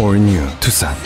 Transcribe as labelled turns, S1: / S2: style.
S1: Or New Tucson.